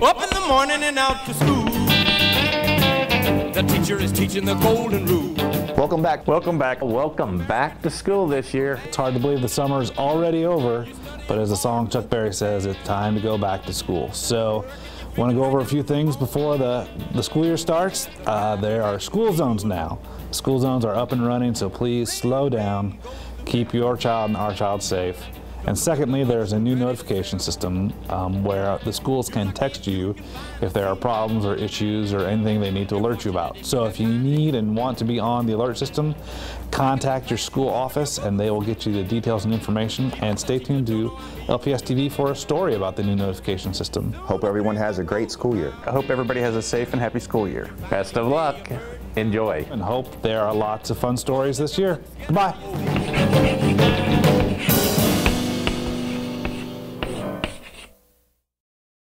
Up in the morning and out to school. The teacher is teaching the golden rule. Welcome back. Welcome back. Welcome back to school this year. It's hard to believe the summer is already over, but as the song Chuck Berry says, it's time to go back to school. So, want to go over a few things before the, the school year starts. Uh, there are school zones now. School zones are up and running, so please slow down, keep your child and our child safe. And secondly, there's a new notification system um, where the schools can text you if there are problems or issues or anything they need to alert you about. So if you need and want to be on the alert system, contact your school office and they will get you the details and information. And stay tuned to LPS TV for a story about the new notification system. Hope everyone has a great school year. I hope everybody has a safe and happy school year. Best of luck. Enjoy. And hope there are lots of fun stories this year. Goodbye.